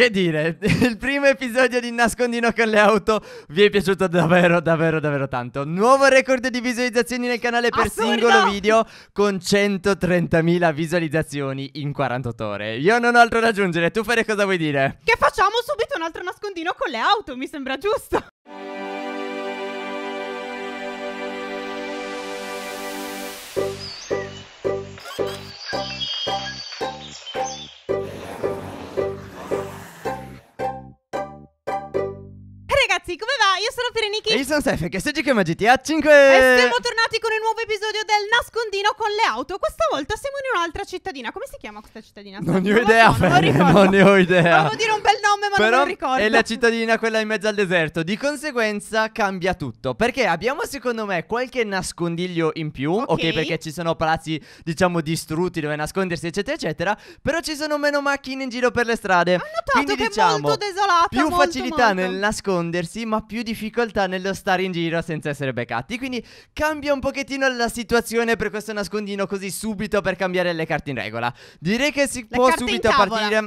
Che dire, il primo episodio di Nascondino con le auto vi è piaciuto davvero, davvero, davvero tanto. Nuovo record di visualizzazioni nel canale per Assurdo! singolo video con 130.000 visualizzazioni in 48 ore. Io non ho altro da aggiungere, tu Fere cosa vuoi dire? Che facciamo subito un altro nascondino con le auto, mi sembra giusto. Ragazzi, come va? Io sono Fireniki E io sono Sef, che si gioca GTA 5 e siamo tornati con il nuovo episodio del nascondino con le auto. Questa volta siamo in un'altra cittadina. Come si chiama questa cittadina? Non ne ho idea, so, non ne ho idea Volevo dire un bel nome, ma Però non lo ricordo. è la cittadina quella in mezzo al deserto. Di conseguenza cambia tutto. Perché abbiamo secondo me qualche nascondiglio in più. Ok, Ok. perché ci sono palazzi, diciamo, distrutti dove nascondersi, eccetera, eccetera. Però ci sono meno macchine in giro per le strade. Ho notato Quindi che diciamo. è molto desolata. Più molto, facilità molto. nel nascondersi, ma più difficoltà nello stare in giro senza essere beccati. Quindi cambia un pochettino la situazione per questo nascondino così subito per cambiare le carte in regola. Direi che si Le può subito partire.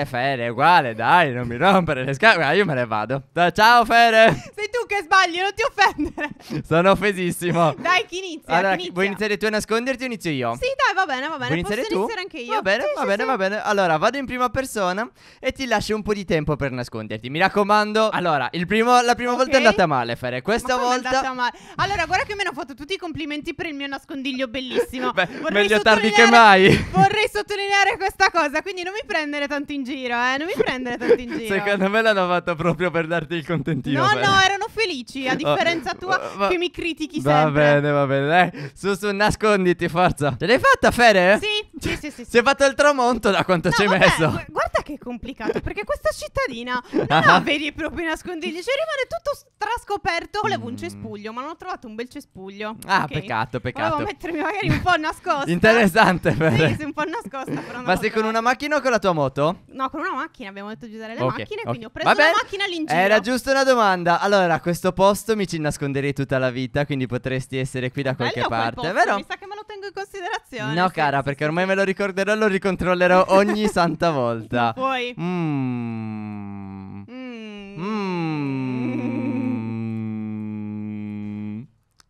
Eh, Fere, è uguale, dai, non mi rompere le scatole. Io me ne vado. Da- Ciao, Fere. Sei tu che sbagli, non ti offendere. Sono offesissimo. Dai, chi inizia? Allora, chi inizia? vuoi iniziare tu a nasconderti o inizio io? Sì, dai, va bene, va bene. Vuoi Posso iniziare tu? iniziare anche io? Va bene, Sì, va sì, bene, sì. va bene. Allora, vado in prima persona e ti lascio un po' di tempo per nasconderti. Mi raccomando. Allora, il primo- la prima Ok. volta è andata male, Fere. Ma Questa andata volta. male? Allora, guarda che mi hanno fatto tutti i complimenti per il mio nascondiglio bellissimo. Beh, meglio tardi che mai. Vorrei sottolineare questa cosa, quindi non mi prendere tanto in giro, eh. Non mi prendere tanto in giro. Secondo me l'hanno fatto proprio per darti il contentino. No, Fere. no, erano felici, a differenza Oh, tua va- che mi critichi Va sempre. bene, va bene. Dai, su, su, nasconditi, forza. Ce l'hai fatta, Fere? Sì, sì, sì, sì. sì. Si è fatto il tramonto da quanto No, ci hai vabbè, messo. gu- Guarda che complicato perché questa cittadina non ha veri e propri nascondigli, cioè rimane tutto strascoperto. Volevo un Mm. cespuglio, ma non ho trovato un bel cespuglio. Ah, Ok? peccato, Volevo peccato. mettermi magari un po' nascosta. Interessante, Fere. Sì, un po' nascosta. Però Ma sei con una macchina o con la tua moto? No, con una macchina. Abbiamo detto di usare le Ok, macchine. ok. Quindi ho preso Vabbè, la macchina lì in giro. Era giusto una domanda. Allora, a questo posto mi ci nasconderei tutta la vita, quindi potresti essere qui da qualche Bello quel parte, posto, vero? Mi sa che me lo tengo in considerazione. No, cara, perché ormai me lo ricorderò, lo ricontrollerò ogni santa volta. Poi. Mmm. Mm.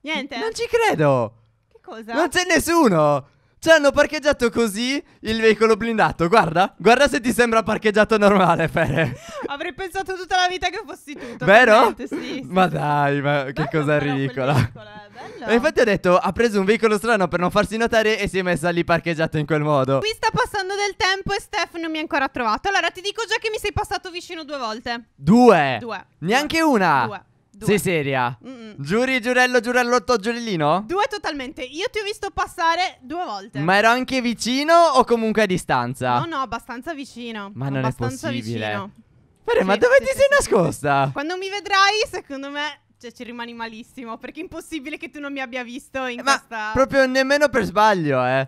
Niente. Non ci credo. Che cosa? Non c'è nessuno. Cioè, hanno parcheggiato così il veicolo blindato. Guarda, guarda se ti sembra parcheggiato normale, Fere. Avrei pensato tutta la vita che fossi tu. Vero? Sì, sì. Ma dai, ma che Bello cosa però quel ridicola. eh, bello. E infatti ha detto, ha preso un veicolo strano per non farsi notare e si è messa lì parcheggiato in quel modo. Qui sta passando del tempo e Steph non mi ha ancora trovato. Allora ti dico già che mi sei passato vicino due volte. Due. Due. Neanche una. Due. Due. Sei seria? Mm-mm. Giuri, giurello, giurellotto, giurellino? Due totalmente. Io ti ho visto passare due volte. Ma ero anche vicino o comunque a distanza? No, no, abbastanza vicino. Ma non è abbastanza possibile. Vicino. Ma Sì, dove sì, ti sì, sei sì. nascosta? Quando mi vedrai, secondo me, cioè, ci rimani malissimo. Perché è impossibile che tu non mi abbia visto in Eh, Ma questa. proprio nemmeno per sbaglio, eh.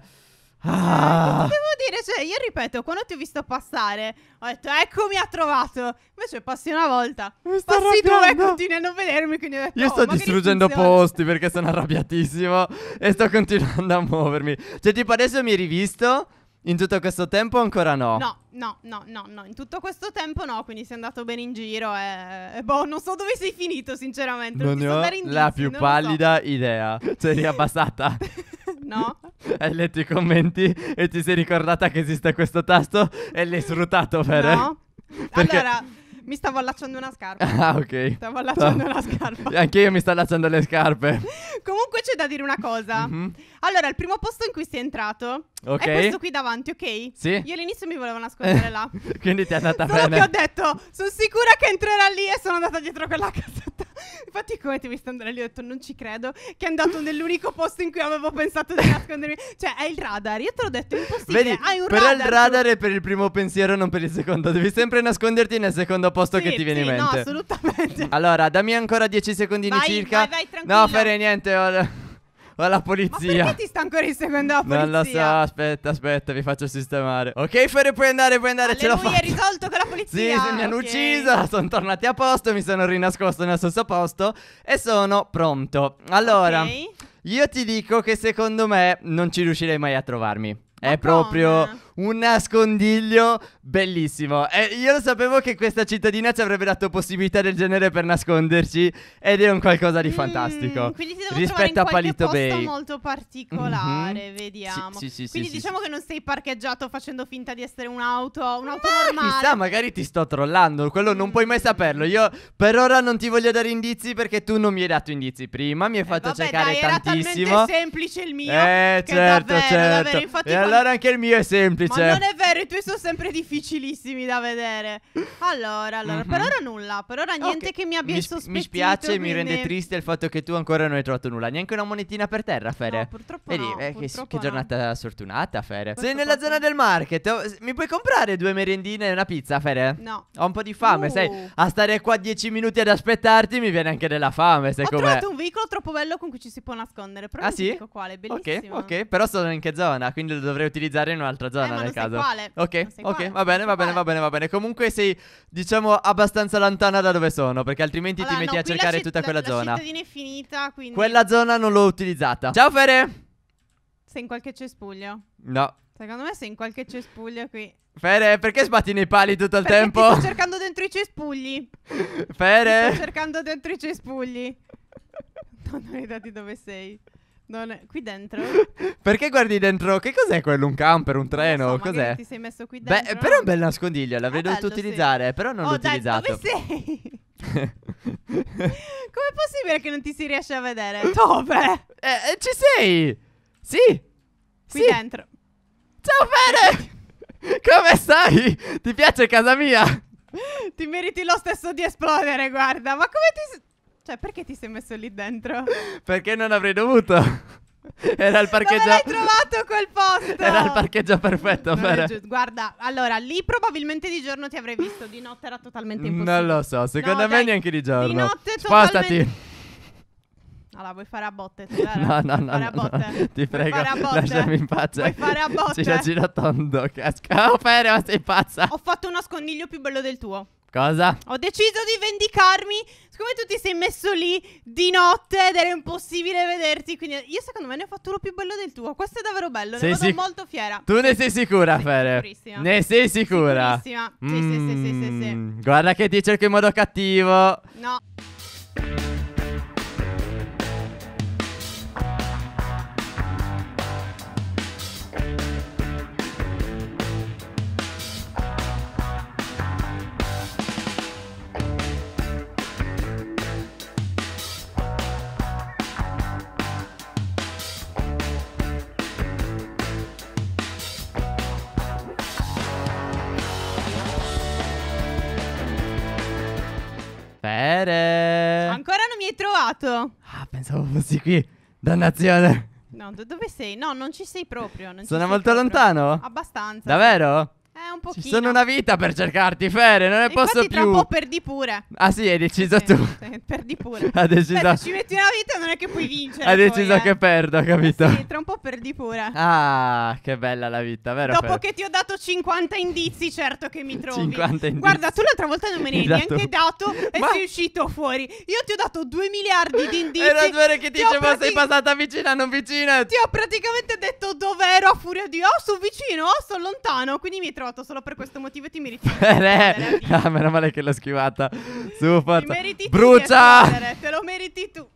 Ah. Ti devo dire? Cioè, io ripeto, quando ti ho visto passare, ho detto, ecco mi ha trovato. Invece passi una volta. Mi sto Passi due e continui a non vedermi. Quindi ho detto, Io "Oh, sto distruggendo funziona." posti perché sono arrabbiatissimo e sto continuando a muovermi. Cioè, tipo, adesso mi hai rivisto? In tutto questo tempo ancora no? No, no, no, no, no. In tutto questo tempo no, quindi sei andato bene in giro e... e boh, non so dove sei finito, sinceramente. Non, Non ne ho indizi, la più lo so. pallida idea. Sei riabbassata. no? Hai letto i commenti e ti sei ricordata che esiste questo tasto e l'hai sfruttato, Fere? No? Perché- Allora, mi stavo allacciando una scarpa. Ah, ok. Stavo allacciando una scarpa. Anche io mi sto allacciando le scarpe. Comunque c'è da dire una cosa. Mhm. Allora, il primo posto in cui sei entrato Ok. è questo qui davanti, ok? Sì. Io all'inizio mi volevo nascondere là. Quindi ti è andata Solo bene. che ho detto, sono sicura che entrerà lì e sono andata dietro quella casetta. Infatti, come ti ho visto andare lì, ho detto, non ci credo. Che è andato nell'unico posto in cui avevo pensato di nascondermi. Cioè, è il radar. Io te l'ho detto, è impossibile. Vedi, Hai un però radar. il radar è per il primo pensiero, non per il secondo. Devi sempre nasconderti nel secondo posto Sì, che ti viene sì, in mente. No, assolutamente. Allora, dammi ancora 10 secondini Vai, circa. vai, vai, tranquillo. no, Fere, niente, ho, ho la Ma polizia. perché ti sta ancora inseguendo la polizia? Non lo so, aspetta, aspetta, vi faccio sistemare. Ok, Fere, puoi andare, puoi andare, ce l'ho Alleluia, fatta. è risolto con la polizia. Sì, sì, mi hanno ok. ucciso, sono tornati a posto, mi sono rinascosto nel stesso posto e sono pronto. Allora, Ok. io ti dico che secondo me non ci riuscirei mai a trovarmi. Ma È proprio come? Un nascondiglio bellissimo. E io lo sapevo che questa cittadina ci avrebbe dato possibilità del genere per nasconderci ed è un qualcosa di Mm, fantastico. quindi ti devo rispetto a Palito Bay. molto particolare, Mhm. vediamo. Sì, sì, sì, quindi diciamo che non sei parcheggiato facendo finta di essere un'auto, un'auto Ah, normale. Chissà, magari ti sto trollando. Quello non puoi mai saperlo. Io per ora non ti voglio dare indizi perché tu non mi hai dato indizi prima. Mi hai Eh, fatto vabbè, cercare dai, era tantissimo. talmente semplice il mio. Eh, certo, davvero, certo. davvero, e quando- allora anche il mio è semplice. Ma non è vero, i tuoi sono sempre difficilissimi da vedere. Allora, allora, Mhm. per ora nulla, per ora niente Ok. che mi abbia mi, sp- mi spiace, mi rende quindi- triste il fatto che tu ancora non hai trovato nulla. Neanche una monetina per terra, Fere. No, purtroppo Vedi, no, eh, che, purtroppo che no. giornata sfortunata, Fere. Questo Sei nella zona del market. oh, Mi puoi comprare due merendine e una pizza, Fere? No. Ho un po' di fame, Uh. sai. A stare qua 10 minuti ad aspettarti mi viene anche della fame, sai Ho com'è. trovato un veicolo troppo bello con cui ci si può nascondere. Però Ah, sì? dico quale, Ok, bellissimo. ok, però sono in che zona? Quindi lo dovrei utilizzare in un'altra zona Eh, ma nel caso. quale. Ok, ok, quale, va bene, va bene, va bene, va bene. Comunque sei, diciamo, abbastanza lontana da dove sono, perché altrimenti Allora, ti metti no, a la cercare tutta la- quella La zona. cittadina è finita, quindi... Quella zona non l'ho utilizzata. Ciao Fere! Sei in qualche cespuglio. No. Secondo me sei in qualche cespuglio qui. Fere, perché sbatti nei pali tutto il Perché tempo? ti sto cercando dentro i cespugli. Sto Fere? cercando dentro i cespugli. No, non hai dati dove sei. Non è- Qui dentro? Perché guardi dentro? Che cos'è quello? Un camper, un treno? So, cos'è? Ti sei messo qui Beh, dentro. però è un bel nascondiglio, l'avrei È dovuto bello, sì. utilizzare, però non oh, l'ho dai, utilizzato. dove sei? Com'è possibile che non ti si riesce a vedere? Dove? Eh, eh, ci sei! Sì! Qui sì! dentro. Ciao Fere! Come stai? Ti piace casa mia? Ti meriti lo stesso di esplodere, guarda. Ma come ti... Cioè, perché ti sei messo lì dentro? Perché non avrei dovuto. Era il Dove parcheggio. l'hai trovato quel posto? Era il parcheggio perfetto, giusto. Guarda, allora, lì probabilmente di giorno ti avrei visto, di notte era totalmente impossibile. Non lo so, secondo No, me dai, neanche di giorno. Di notte Spostati. totalmente... Allora, vuoi fare a botte? vero? No, no, no, no, no. Ti prego, lasciami in pace. Vuoi fare a botte? Gira, gira tondo, casca. Oh, Fere, ma sei pazza. Ho fatto un nascondiglio più bello del tuo. Cosa? Ho deciso di vendicarmi. Siccome tu ti sei messo lì di notte ed era impossibile vederti. Quindi io secondo me ne ho fatto uno più bello del tuo. Questo è davvero bello. Sei ne vado sic- molto fiera. Tu ne sei sicura, Fere? sicurissima. Ne sei sicura? Sicurissima. Sì, sì, sì, sì, sì, sì. Mm, Guarda che ti cerco in modo cattivo. No. Pensavo fossi qui. Dannazione. No, do- dove sei? No, non ci sei proprio. non ci Sono sei molto proprio. lontano? Abbastanza. Davvero? Eh, un pochino. Ci sono una vita per cercarti, Fere. Non ne Infatti posso tra più. un po' perdi pure. Ah, sì, hai deciso Sì, tu. sì, perdi pure. Ha deciso. Beh, se ci metti una vita non è che puoi vincere. Ha poi, deciso eh. che perdo, capito? Sì, tra un po' perdi pure. Ah, che bella la vita, vero? Dopo Fere? che ti ho dato 50 indizi, certo che mi trovi. 50 indizi. Guarda, tu l'altra volta non me ne hai dato- neanche dato e Ma- sei uscito fuori. Io ti ho dato 2 miliardi di indizi. Era vero che Ti dicevo sei prati- passata vicina, non vicina. Ti ho praticamente detto dove ero a furia di oh, sono vicino, oh, sono lontano. Quindi mi hai trovato solo per questo motivo e ti meriti. Fere. esplodere, Ah, meno male che l'ho schivata. Su, forza. Brucia! Te lo meriti tu.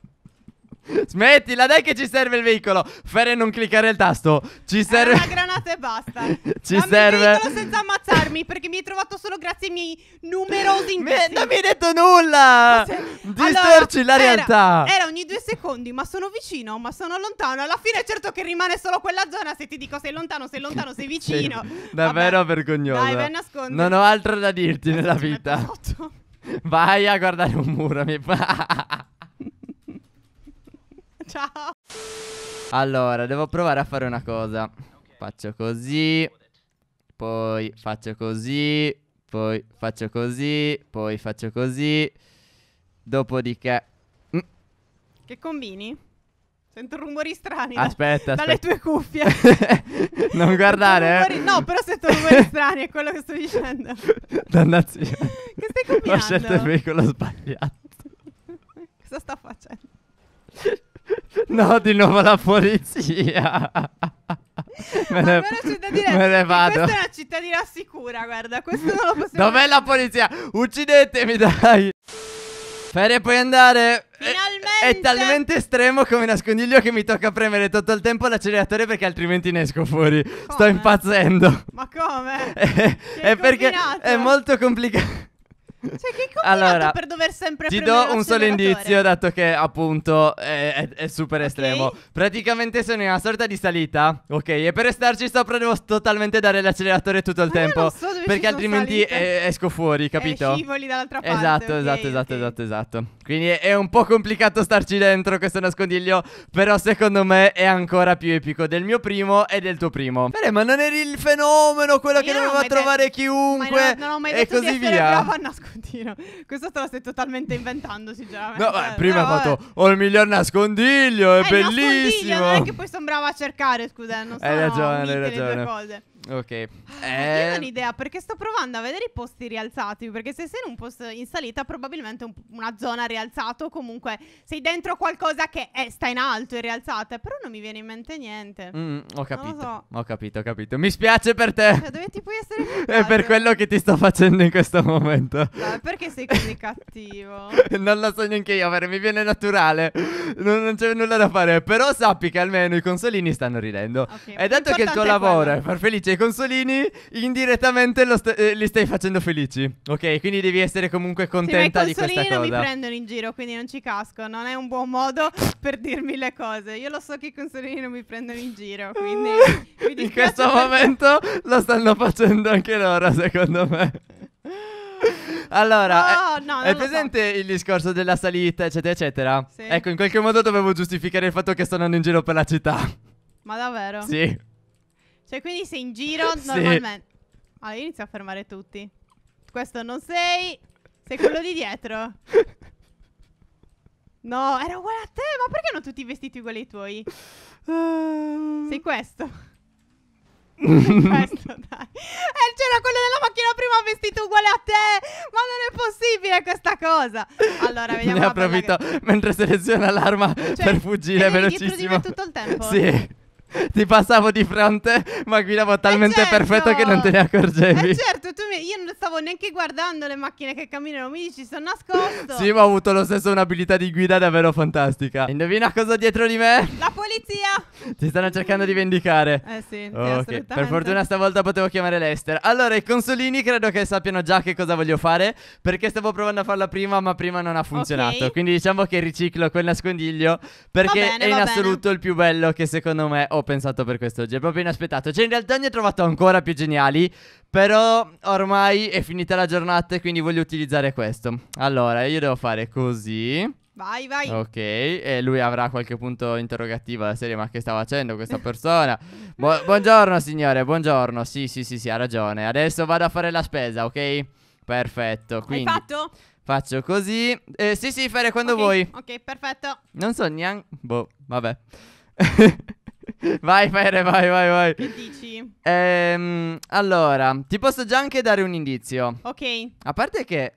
Smettila, dai che ci serve il veicolo. Fere, non cliccare il tasto. Ci serve. una granata e basta. Ci Dammi serve- il veicolo senza ammazzarmi perché mi hai trovato solo grazie ai miei numerosi Me- indizi. non mi hai detto nulla. Se- Distorci Allora, la era- realtà. Era ogni due secondi, ma sono vicino, ma sono lontano. Alla fine, certo che rimane solo quella zona. Se ti dico sei lontano, sei lontano, sei vicino. Sei davvero Vabbè. vergognoso. Dai, vai a nascondere. Non ho altro da dirti nella vita. metto sotto. Vai a guardare un muro. Mi fa. Ciao. allora, devo provare a fare una cosa. Faccio così. Poi faccio così. Poi faccio così. Poi faccio così. Dopodiché. Mm, Che combini? Sento rumori strani. da- Aspetta, Dalle aspetta. tue cuffie. non guardare, eh. rumori- No, però sento rumori strani, è quello che sto dicendo. Dannazione. Che stai Ho combinando? scelto il veicolo sbagliato. Cosa sta facendo? No, di nuovo la polizia. Me ne, me ne vado. Questa è una cittadina sicura, guarda, questo non lo possiamo Dov'è la polizia? Uccidetemi, dai. Fere, puoi andare? È- Finalmente! È, talmente estremo come nascondiglio che mi tocca premere tutto il tempo l'acceleratore perché altrimenti ne esco fuori. Sto Come? impazzendo. Ma come? è, Che è perché combinato? è molto complicato. Cioè, che Allora, per dover sempre Ti do un solo indizio, dato che appunto è, è- è super Ok. estremo. Praticamente sono in una sorta di salita, ok? E per restarci sopra devo totalmente dare l'acceleratore tutto il Ma tempo. so perché altrimenti eh, esco fuori, capito? Eh, scivoli dall'altra parte. Esatto, ok, esatto, esatto, ok. esatto, esatto. Quindi è, è un po' complicato starci dentro questo nascondiglio, però secondo me è ancora più epico del mio primo e del tuo primo. Beh, ma non eri il fenomeno, quello Io che doveva trovare detto- chiunque Ma non, non ho mai e detto così di essere via. brava a nascondino. Questo te lo stai totalmente inventando, sinceramente. No, beh, prima Però hai vabbè. fatto Ho il miglior nascondiglio, è Eh, il nascondiglio, bellissimo. Non è che poi sono brava a cercare, scusa, non so. Hai ragione, hai le due ragione. Ok. Io Eh, ho un'idea perché sto provando a vedere i posti rialzati. Perché se sei in un posto in salita, probabilmente un- una zona rialzata. O comunque sei dentro qualcosa che è- sta in alto e rialzata. Però non mi viene in mente niente. mm, ho capito. so. Ho capito, ho capito. Mi spiace per te. Cioè, dove ti puoi essere È per quello che ti sto facendo in questo momento. Dai, perché sei così cattivo? non lo so neanche io, Vero, mi viene naturale. Non, non c'è nulla da fare. Però sappi che almeno i consolini stanno ridendo. Ok, E dato che il tuo lavoro è far felice i consolini, indirettamente st- eh, li stai facendo felici. Ok, quindi devi essere comunque Sì, i contenta di questa consolini non mi cosa. prendono in giro, quindi non ci casco. Non è un buon modo per dirmi le cose. Io lo so che i consolini non mi prendono in giro, quindi In questo per te. momento lo stanno facendo anche loro, secondo me. Allora, No, è, no, è lo so. presente il discorso della salita, eccetera, eccetera? Sì. Ecco, in qualche modo dovevo giustificare il fatto che sto andando in giro per la città. Ma davvero? Sì. Cioè, quindi sei in giro Sì. normalmente. Allora, io inizio a fermare tutti. Questo non sei. Sei quello di dietro. No, era uguale a te. Ma perché hanno tutti i vestiti uguali ai tuoi? Sei questo. Sei questo, dai. Eh, c'era quello della macchina prima vestito uguale a te. Ma non è possibile questa cosa. Allora, vediamo. ne approfitto gra- mentre seleziona l'arma Cioè, per fuggire eri dietro di velocissimo. me tutto il tempo? Sì. Ti passavo di fronte, ma guidavo talmente certo! perfetto che non te ne accorgevi. Eh certo, tu mi- io non stavo neanche guardando le macchine che camminano, mi dici sono nascosto. Sì, ma ho avuto lo stesso un'abilità di guida davvero fantastica. Indovina cosa dietro di me? La polizia! Ti stanno cercando di vendicare. Eh sì, sì, Ok, assolutamente. per fortuna stavolta potevo chiamare Lester. Allora, i consolini credo che sappiano già che cosa voglio fare. Perché stavo provando a farla prima, ma prima non ha funzionato. Ok. Quindi diciamo che riciclo quel nascondiglio. Perché bene, è in assoluto il più bello che secondo me ho pensato per quest'oggi. È proprio inaspettato. Cioè, in realtà ne ho trovato ancora più geniali. Però ormai è finita la giornata e quindi voglio utilizzare questo. Allora, io devo fare così. Vai, vai. Ok, e lui avrà qualche punto interrogativo alla serie, ma che sta facendo questa persona? Bu- buongiorno signore, buongiorno. Sì, sì, sì, sì, ha ragione. Adesso vado a fare la spesa, ok? Perfetto, quindi Hai fatto? faccio così. Eh, sì, sì, fare quando Ok, vuoi. Ok, perfetto. Non so neanche... Boh, vabbè. vai, Fere, vai, vai, vai. Che dici? Ehm, allora, ti posso già anche dare un indizio. Ok. A parte che...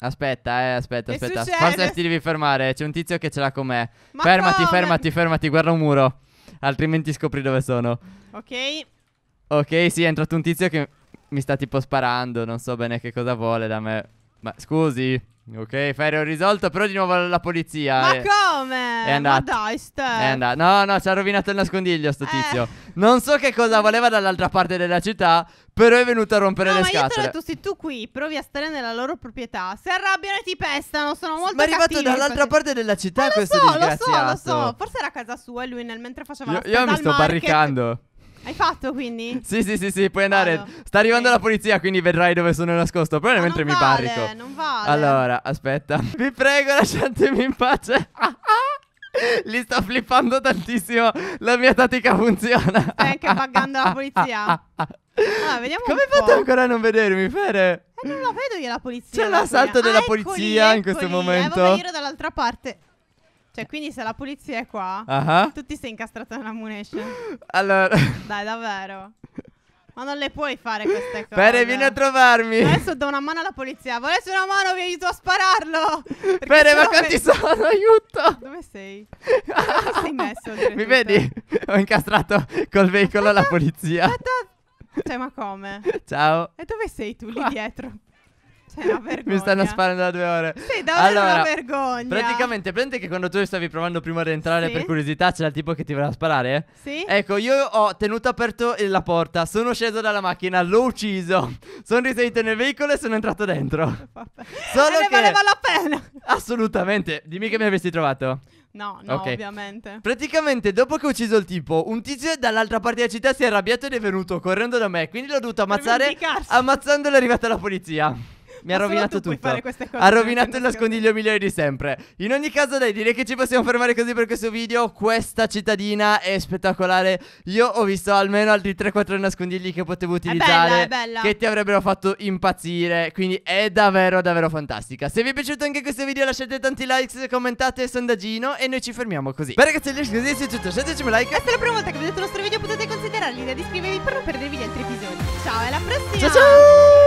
Aspetta, eh, aspetta, Che aspetta. succede? Forse ti devi fermare. C'è un tizio che ce l'ha con me. Ma fermati, come? fermati, fermati, guarda un muro. Altrimenti scopri dove sono. Ok. Ok, sì, è entrato un tizio che mi sta tipo sparando. Non so bene che cosa vuole da me. Ma scusi. Ok, Ferro ho risolto, però di nuovo la polizia. Ma eh. come? È andato. Ma dai, Steph. È andato. No, no, ci ha rovinato il nascondiglio sto Eh. tizio. Non so che cosa voleva dall'altra parte della città, però è venuto a rompere No, le ma io te l'ho scatole. detto, se tu qui provi a stare nella loro proprietà, si arrabbiano e ti pestano, sono molto Ma è arrivato cattivi, dall'altra parte della città lo questo so, lo so, disgraziato. lo so. Forse era a casa sua e lui nel mentre faceva Io, la io mi sto market- barricando. Hai fatto quindi? Sì, sì, sì, sì, puoi andare. Vado. Sta arrivando la polizia, quindi vedrai dove sono nascosto. Però mentre mi vale, barrico. Non vale. Allora, aspetta. Vi prego, lasciatemi in pace. Li sto flippando tantissimo. La mia tattica funziona. Stai anche buggando la polizia? Allora, vediamo Come fatto ancora a non vedermi, Fere? Eh, non la vedo io la polizia. C'è l'assalto della Ah, eccoli, polizia in questo eccoli. momento. Eh, vabbè, io ero dall'altra parte. Cioè, quindi se la polizia è qua, Ah. tu ti sei incastrato nella munition. Allora, Dai, davvero. Ma non le puoi fare queste cose. Pere, vieni a trovarmi. Adesso do una mano alla polizia. Volessi una mano, vi aiuto a spararlo. Perché Pere, ma quanti ve- sono? Aiuto. Dove sei? Dove sei messo? Mi vedi? Ho incastrato col veicolo la polizia. Aspetta. Cioè, ma come? Ciao. E dove sei tu lì Qua. dietro? Mi stanno sparando da due ore. Sei davvero Allora, una vergogna. Praticamente, prendete che quando tu stavi provando prima di entrare Sì. per curiosità c'era il tipo che ti voleva sparare? Sì? Ecco, io ho tenuto aperto la porta, sono sceso dalla macchina, l'ho ucciso, sono risalito nel veicolo e sono entrato dentro. Vabbè. Solo E ne che- valeva la pena. Assolutamente, dimmi che mi avresti trovato. No, no, Ok. ovviamente. Praticamente, dopo che ho ucciso il tipo, un tizio dall'altra parte della città si è arrabbiato ed è venuto correndo da me, quindi l'ho dovuto ammazzare. vendicarsi. Ammazzando è arrivata la polizia. Mi ha rovinato tutto. Ha rovinato il nascondi. nascondiglio migliore di sempre. In ogni caso, dai, direi che ci possiamo fermare così per questo video. Questa cittadina è spettacolare. Io ho visto almeno altri 3-4 nascondigli che potevo utilizzare. bella, è bella. Che ti avrebbero fatto impazzire. Quindi è davvero, davvero fantastica. Se vi è piaciuto anche questo video, lasciate tanti likes, commentate sondaggino. E noi ci fermiamo così. Beh, ragazzi, così è tutto. Lasciateci un like. Questa è la prima volta che vedete il nostro video, potete considerare l'idea di iscrivervi per non perdervi gli altri episodi. Ciao, e alla prossima! Ciao ciao!